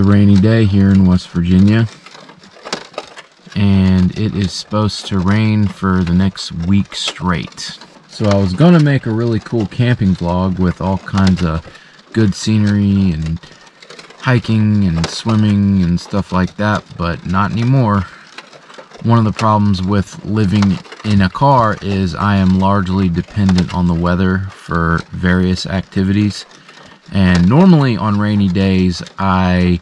a rainy day here in West Virginia. And it is supposed to rain for the next week straight. So I was going to make a really cool camping vlog with all kinds of good scenery and hiking and swimming and stuff like that, but not anymore. One of the problems with living in a car is I am largely dependent on the weather for various activities. And normally on rainy days, I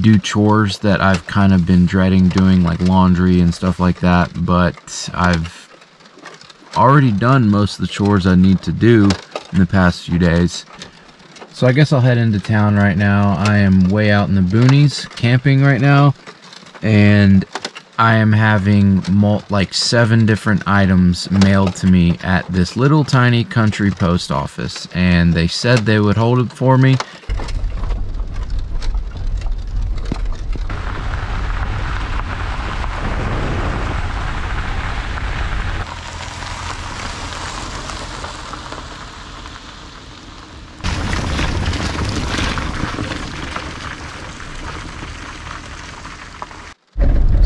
do chores that I've kind of been dreading doing, like laundry and stuff like that. But I've already done most of the chores I need to do in the past few days. So I guess I'll head into town right now. I am way out in the boonies camping right now. And I am having like seven different items mailed to me at this little tiny country post office. And they said they would hold it for me.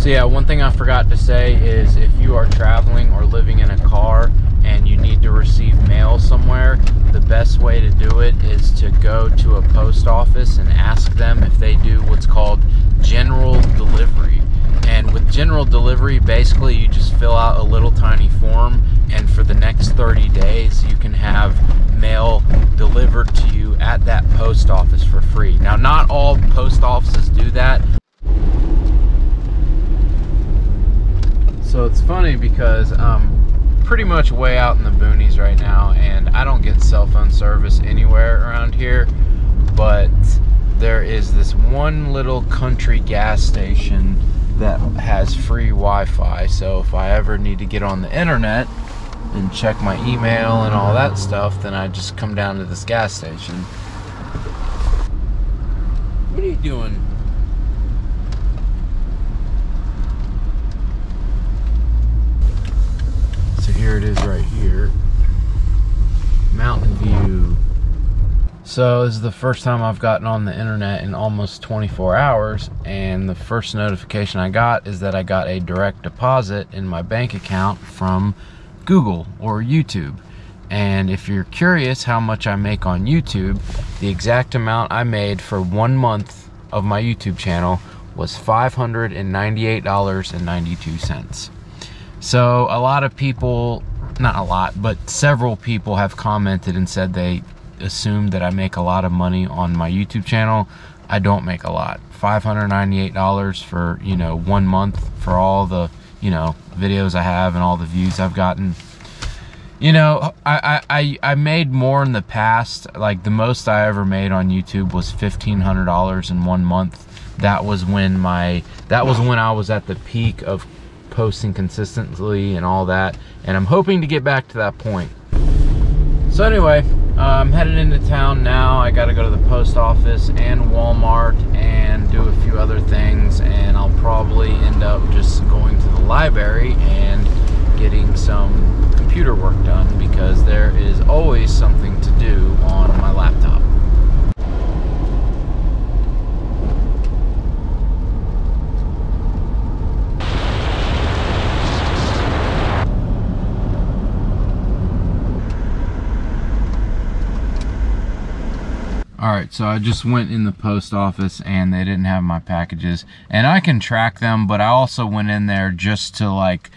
So yeah, one thing I forgot to say is if you are traveling or living in a car and you need to receive mail somewhere, the best way to do it is to go to a post office and ask them if they do what's called general delivery. And with general delivery, basically you just fill out a little tiny form and for the next 30 days you can have mail delivered to you at that post office for free. Now not all post offices do that, So it's funny because I'm pretty much way out in the boonies right now and I don't get cell phone service anywhere around here. But there is this one little country gas station that has free Wi-Fi. So if I ever need to get on the internet and check my email and all that stuff, then I just come down to this gas station. What are you doing? here it is right here. Mountain View. So this is the first time I've gotten on the internet in almost 24 hours and the first notification I got is that I got a direct deposit in my bank account from Google or YouTube. And if you're curious how much I make on YouTube, the exact amount I made for one month of my YouTube channel was $598.92. So a lot of people, not a lot, but several people have commented and said they assume that I make a lot of money on my YouTube channel. I don't make a lot. $598 for, you know, one month for all the, you know, videos I have and all the views I've gotten. You know, I, I, I made more in the past. Like the most I ever made on YouTube was $1,500 in one month. That was when my, that was when I was at the peak of posting consistently and all that. And I'm hoping to get back to that point. So anyway, uh, I'm headed into town now. I gotta go to the post office and Walmart and do a few other things. And I'll probably end up just going to the library and getting some computer work done because there is always something to do on my laptop. All right, so I just went in the post office and they didn't have my packages. And I can track them, but I also went in there just to like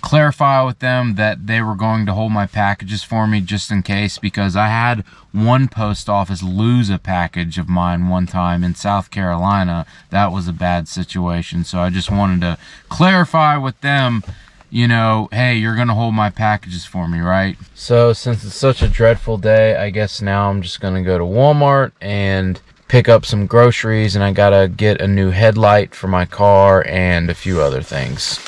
clarify with them that they were going to hold my packages for me just in case because I had one post office lose a package of mine one time in South Carolina. That was a bad situation. So I just wanted to clarify with them you know, hey, you're going to hold my packages for me, right? So since it's such a dreadful day, I guess now I'm just going to go to Walmart and pick up some groceries and I got to get a new headlight for my car and a few other things.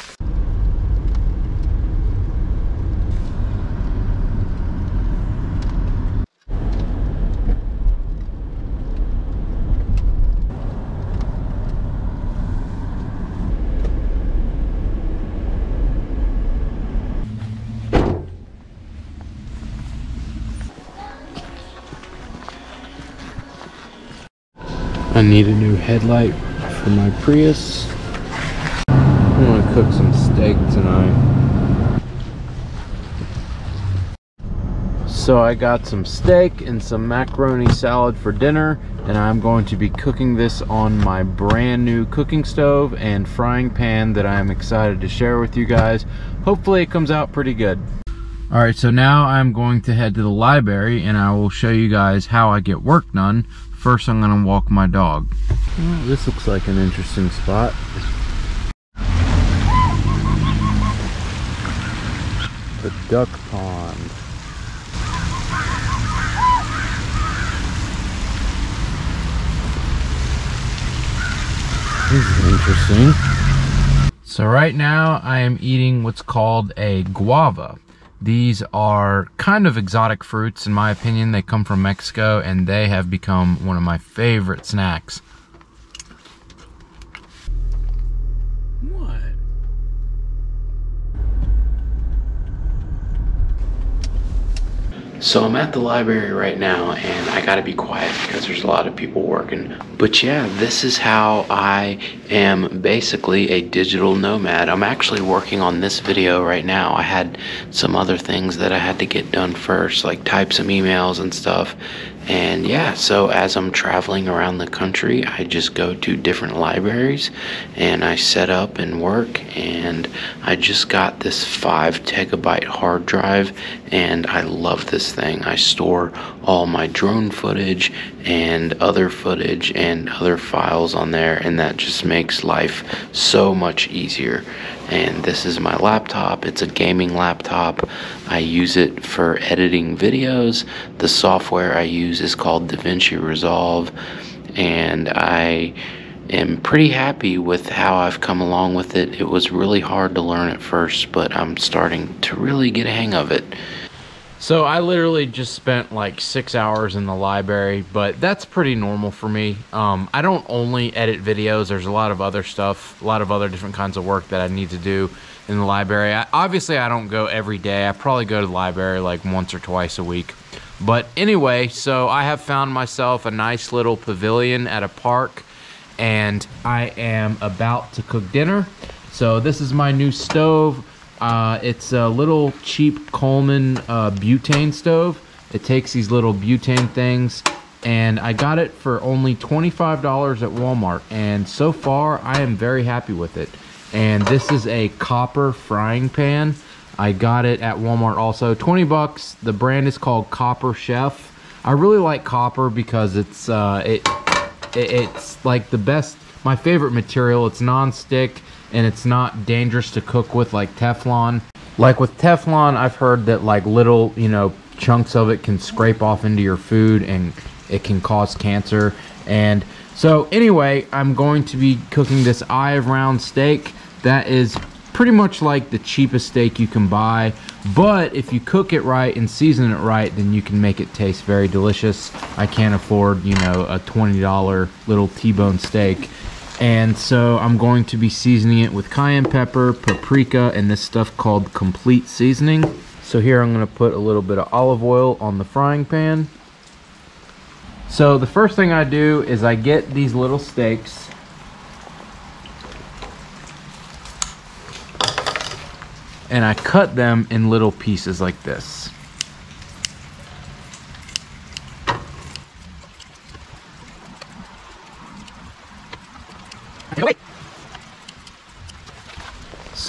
I need a new headlight for my Prius. I'm gonna cook some steak tonight. So I got some steak and some macaroni salad for dinner and I'm going to be cooking this on my brand new cooking stove and frying pan that I'm excited to share with you guys. Hopefully it comes out pretty good. Alright, so now I'm going to head to the library and I will show you guys how I get work done. First I'm going to walk my dog. Well, this looks like an interesting spot. The duck pond. This is interesting. So right now I am eating what's called a guava. These are kind of exotic fruits in my opinion. They come from Mexico and they have become one of my favorite snacks. So I'm at the library right now and I gotta be quiet because there's a lot of people working. But yeah, this is how I am basically a digital nomad. I'm actually working on this video right now. I had some other things that I had to get done first, like type some emails and stuff. And yeah, so as I'm traveling around the country, I just go to different libraries and I set up and work. And I just got this five terabyte hard drive and I love this thing. I store all my drone footage and other footage and other files on there, and that just makes life so much easier and this is my laptop. It's a gaming laptop. I use it for editing videos. The software I use is called DaVinci Resolve, and I am pretty happy with how I've come along with it. It was really hard to learn at first, but I'm starting to really get a hang of it. So I literally just spent like six hours in the library, but that's pretty normal for me. Um, I don't only edit videos. There's a lot of other stuff, a lot of other different kinds of work that I need to do in the library. I, obviously, I don't go every day. I probably go to the library like once or twice a week. But anyway, so I have found myself a nice little pavilion at a park, and I am about to cook dinner. So this is my new stove. Uh, it's a little cheap Coleman uh, butane stove. It takes these little butane things and I got it for only $25 at Walmart and so far I am very happy with it. And this is a copper frying pan. I got it at Walmart also. 20 bucks. The brand is called Copper Chef. I really like copper because it's uh, it, it it's like the best my favorite material. It's non-stick and it's not dangerous to cook with like Teflon. Like with Teflon, I've heard that like little, you know, chunks of it can scrape off into your food and it can cause cancer. And so anyway, I'm going to be cooking this eye of round steak. That is pretty much like the cheapest steak you can buy. But if you cook it right and season it right, then you can make it taste very delicious. I can't afford, you know, a $20 little T-bone steak. And so I'm going to be seasoning it with cayenne pepper, paprika, and this stuff called complete seasoning. So here I'm going to put a little bit of olive oil on the frying pan. So the first thing I do is I get these little steaks. And I cut them in little pieces like this.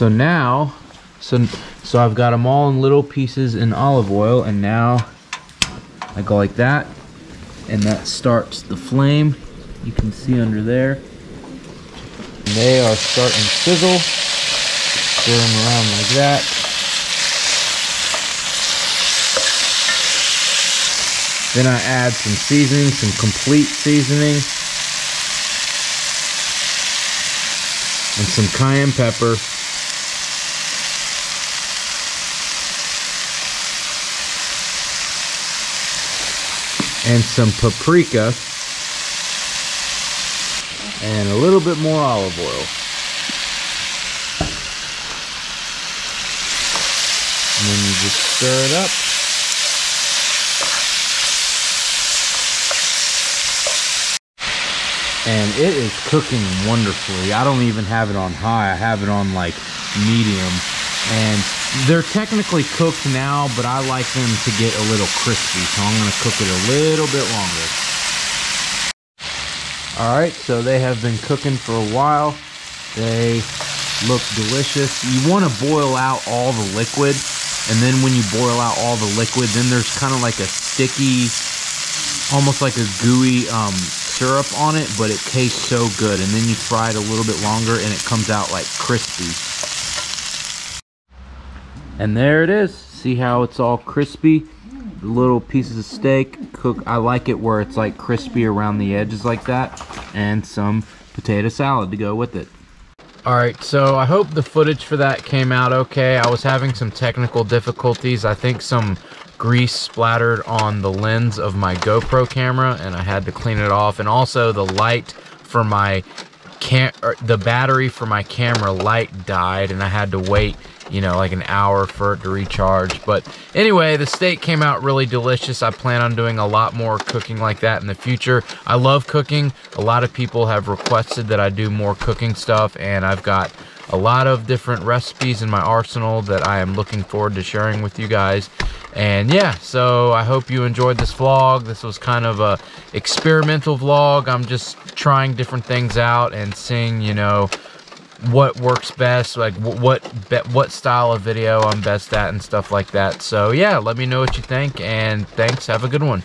So now, so, so I've got them all in little pieces in olive oil and now I go like that and that starts the flame. You can see under there. And they are starting to sizzle. Stir them around like that. Then I add some seasoning, some complete seasoning. and some cayenne pepper. And some paprika. And a little bit more olive oil. And then you just stir it up. and it is cooking wonderfully. I don't even have it on high. I have it on like medium and they're technically cooked now, but I like them to get a little crispy. So I'm gonna cook it a little bit longer. All right, so they have been cooking for a while. They look delicious. You wanna boil out all the liquid and then when you boil out all the liquid, then there's kind of like a sticky, almost like a gooey um, syrup on it, but it tastes so good. And then you fry it a little bit longer and it comes out like crispy. And there it is. See how it's all crispy? Little pieces of steak cook. I like it where it's like crispy around the edges like that. And some potato salad to go with it. Alright, so I hope the footage for that came out okay. I was having some technical difficulties. I think some grease splattered on the lens of my GoPro camera and I had to clean it off. And also the light for my cam er, the battery for my camera light died and I had to wait you know, like an hour for it to recharge. But anyway, the steak came out really delicious. I plan on doing a lot more cooking like that in the future. I love cooking. A lot of people have requested that I do more cooking stuff, and I've got a lot of different recipes in my arsenal that I am looking forward to sharing with you guys. And yeah, so I hope you enjoyed this vlog. This was kind of a experimental vlog. I'm just trying different things out and seeing, you know, what works best, like what what style of video I'm best at and stuff like that. So yeah, let me know what you think and thanks. Have a good one.